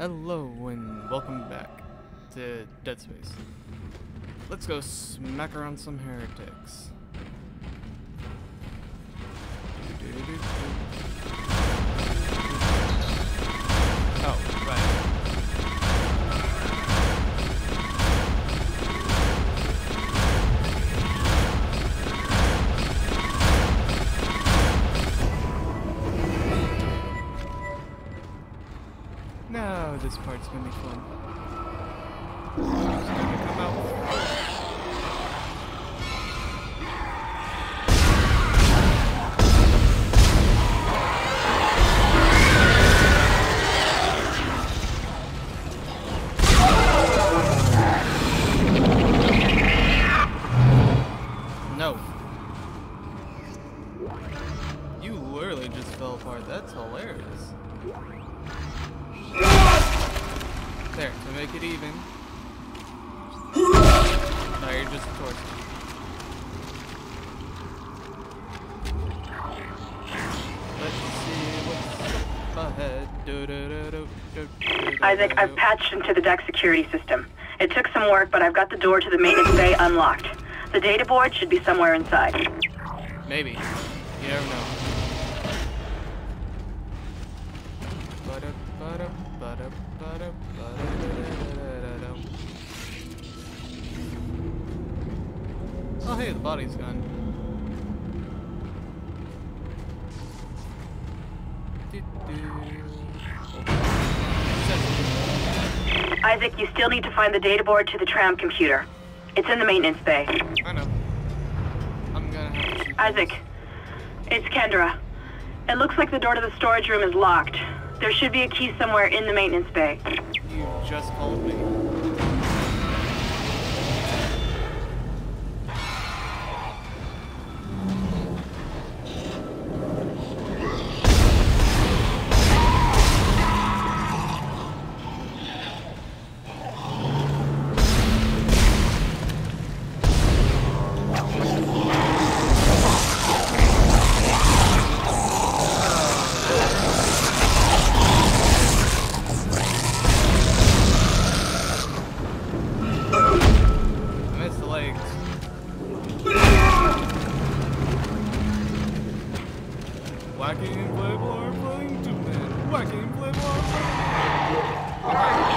Hello and welcome back to Dead Space. Let's go smack around some heretics. Oh, part's gonna be fun. Do, do, do, I've patched into the deck security system. It took some work, but I've got the door to the maintenance bay unlocked. The data board should be somewhere inside. Maybe. You never know. Oh hey, the body's gone. Do-do. Isaac, you still need to find the data board to the tram computer. It's in the maintenance bay. I know. I'm gonna have to. Isaac, it's Kendra. It looks like the door to the storage room is locked. There should be a key somewhere in the maintenance bay. You just called me. Wacky inflatable flying to man. Wacky inflatable arm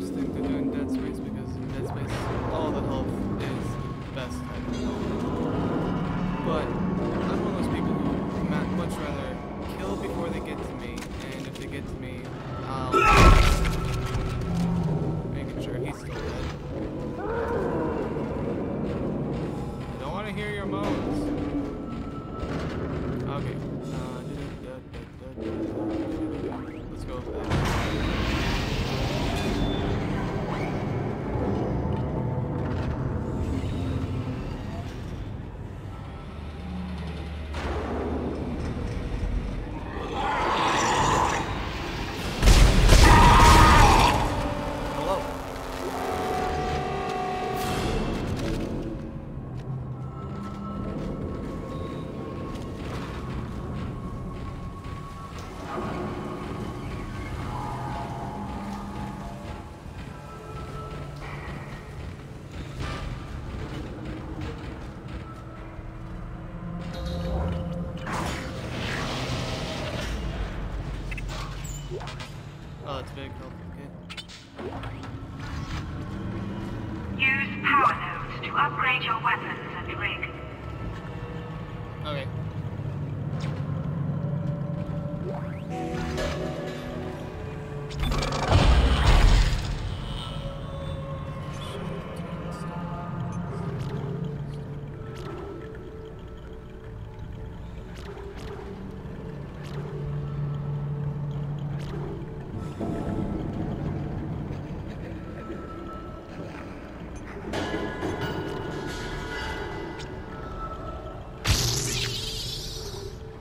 the thing to do in Dead Space because in Dead Space all the health is best. But Health. Okay. Use power nodes to upgrade your weapons and rig. Okay.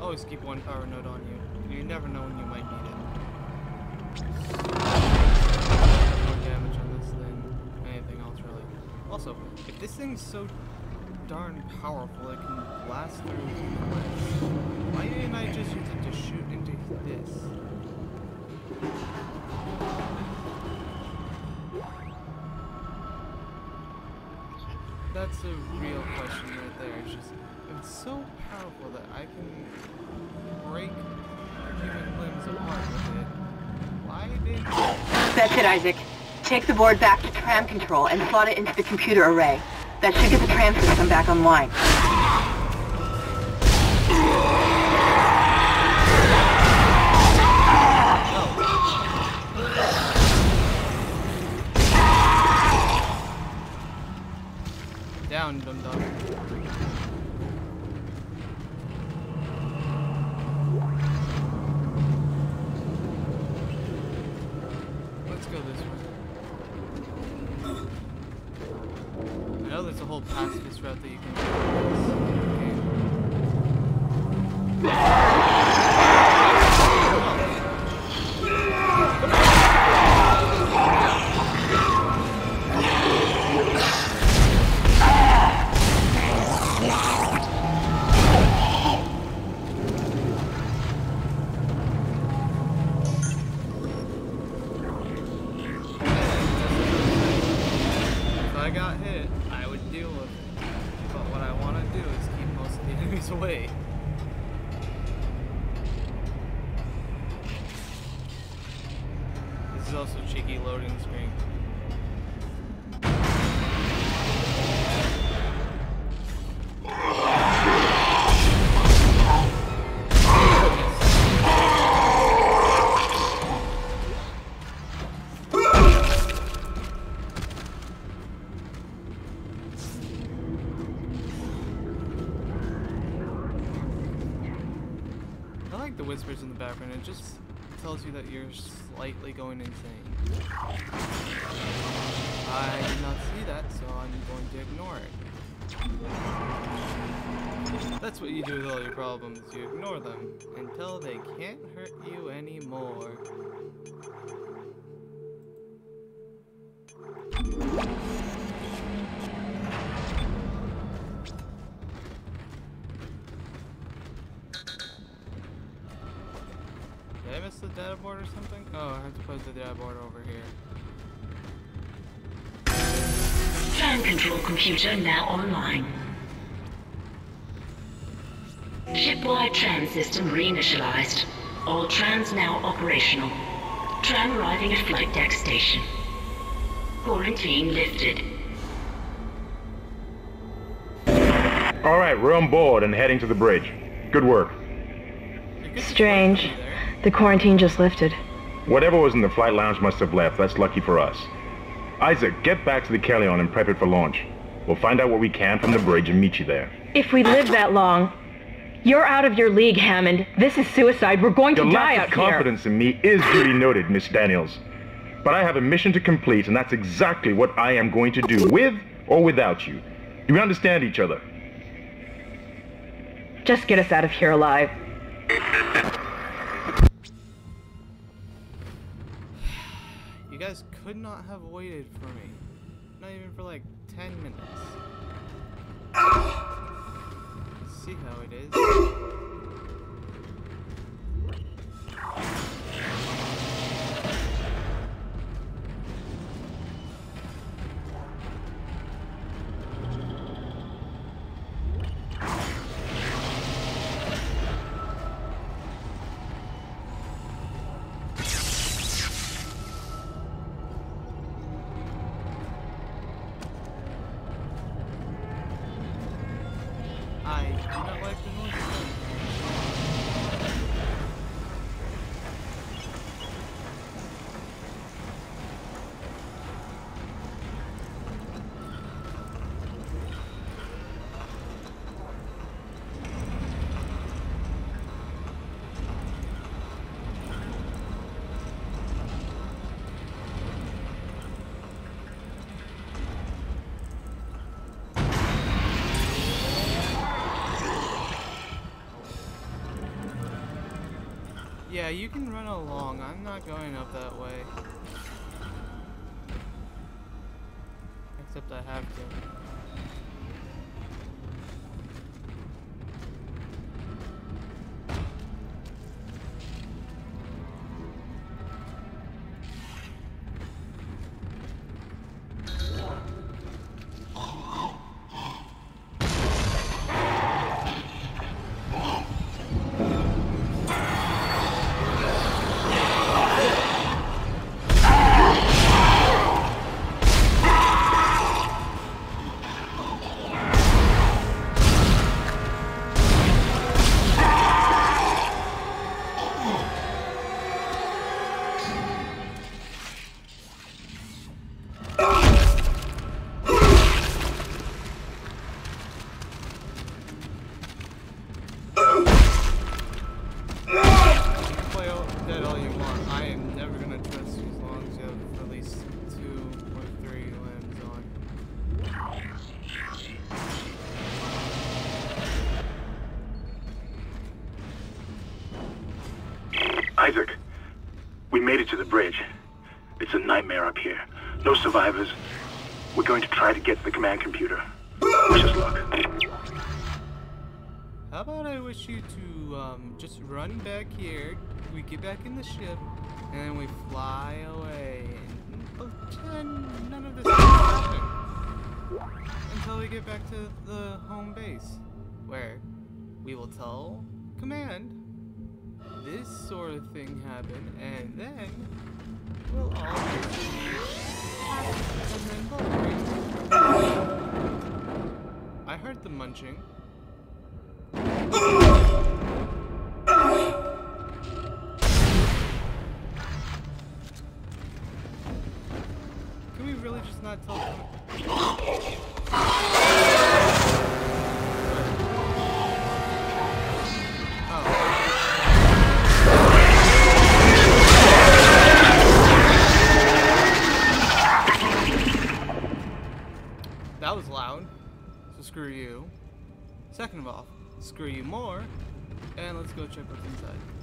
Always keep one power node on you. You never know when you might need it. More damage on this than anything else, really. Also, if this thing's so darn powerful it can blast through why didn't I just use it to shoot into this? That's a real question right there. It's just, it's so powerful that I can break human limbs apart with it. Why did That's it, Isaac. Take the board back to tram control and slot it into the computer array. That should get the tram system back online. down, dum dum? Let's go this way. I know there's a whole pacifist route that you can take in. In the background. It just tells you that you're slightly going insane. I did not see that, so I'm going to ignore it. That's what you do with all your problems. You ignore them until they can't hurt you anymore. Did the data board or something? Oh, I have to put the data board over here. Tram control computer now online. Shipwide tram system reinitialized. All trams now operational. Tram arriving at flight deck station. Quarantine lifted. All right, we're on board and heading to the bridge. Good work. You could just Strange. The quarantine just lifted. Whatever was in the flight lounge must have left. That's lucky for us. Isaac, get back to the Kellion and prep it for launch. We'll find out what we can from the bridge and meet you there. If we live that long, you're out of your league, Hammond. This is suicide. We're going to Your die lack out here. confidence in me is duly noted, Miss Daniels. But I have a mission to complete, and that's exactly what I am going to do, with or without you. Do we understand each other? Just get us out of here alive. You guys could not have waited for me. Not even for like 10 minutes. Let's see how it is. Yeah, you can run along. I'm not going up that way. Except I have Dead all you want. I am never gonna trust you as long as you have at least two or three limbs on. Isaac, we made it to the bridge. It's a nightmare up here. No survivors. We're going to try to get to the command computer. Wish us luck. How about I wish you to um, just run back here, we get back in the ship, and then we fly away and pretend none of this happened until we get back to the home base, where we will tell command this sort of thing happened, and then we'll all. I heard the munching. not talking. Oh. That was loud, so screw you. Second of all, screw you more, and let's go check what's inside.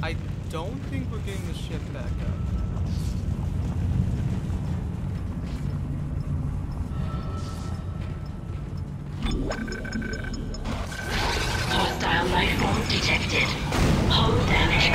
I don't think we're getting the ship back up. Hostile life form detected. Hull damage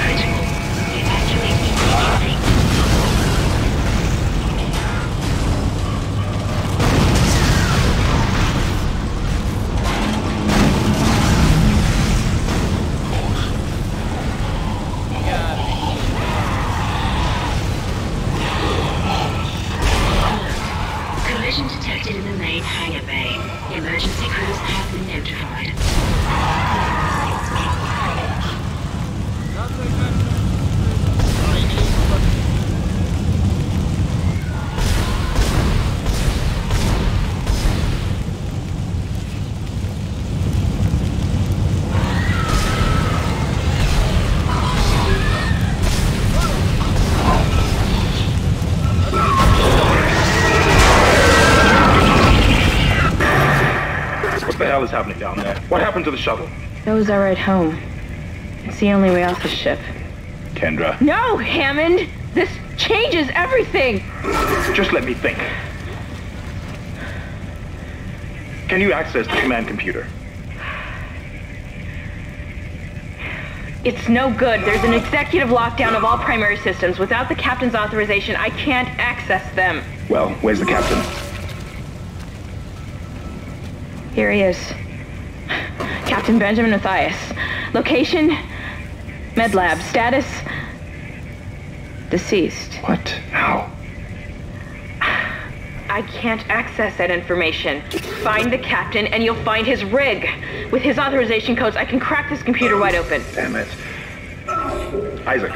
hell is happening down there? What happened to the shuttle? That was our ride home. It's the only way off the ship. Kendra, No, Hammond! This changes everything! just let me think. Can you access the command computer? It's no good. There's an executive lockdown of all primary systems. Without the captain's authorization, I can't access them. Well, where's the captain? Here he is. Captain Benjamin Mathius. Location? Med lab. Status? Deceased. What? How? I can't access that information. Find the captain and you'll find his rig. With his authorization codes, I can crack this computer wide open. Damn it. Isaac,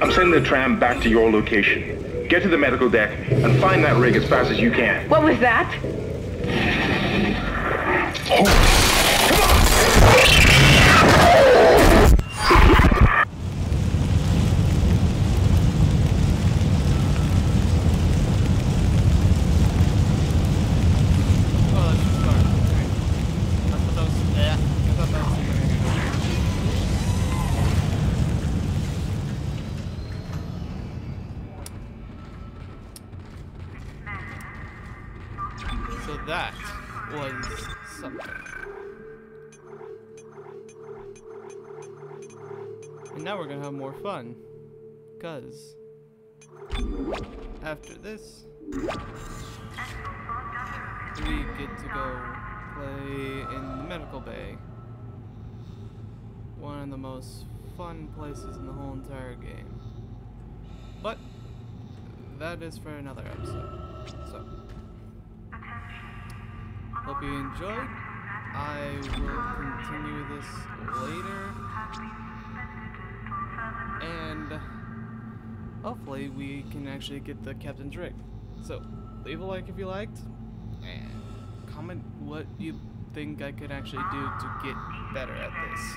I'm sending the tram back to your location. Get to the medical deck and find that rig as fast as you can. What was that? Oh, now we're gonna have more fun. Cause after this we get to go play in medical bay. One of the most fun places in the whole entire game. But that is for another episode. So hope you enjoyed. I will continue this later. And hopefully we can actually get the captain's rig. So leave a like if you liked, and comment what you think I could actually do to get better at this.